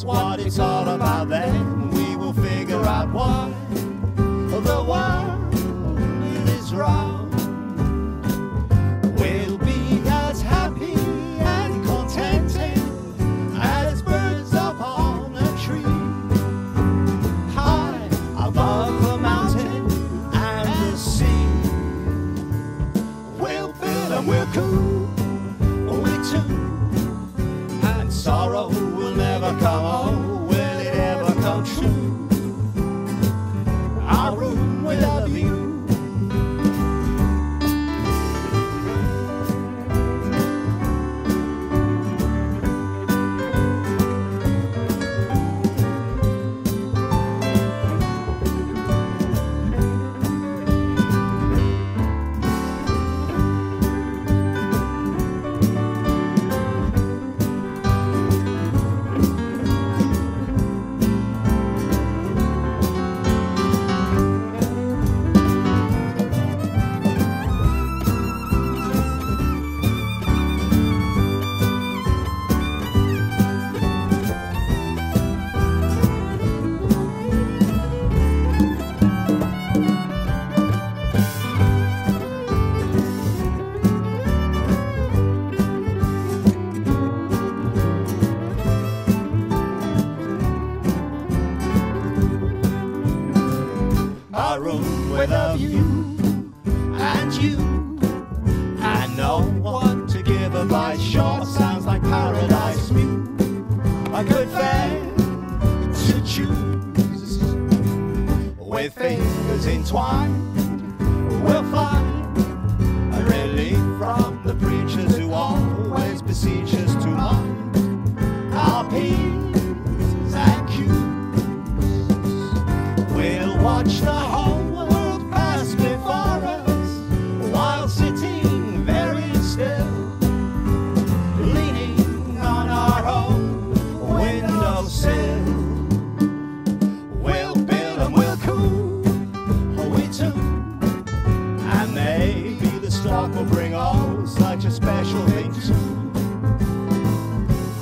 guess what it's all about. Then we will figure out why the world is round. We'll be as happy and contented as birds upon a tree high above the mountain and the sea. We'll build and we'll cool, we too, and sorrow will never a room with a view and you. And no one to give advice. Sure sounds like paradise view a good fair to choose. With fingers entwined we'll find a relief from the preachers who always beseech us such a special thing too.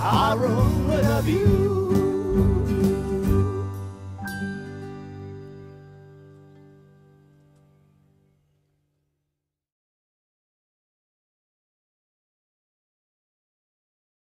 Our room with a view.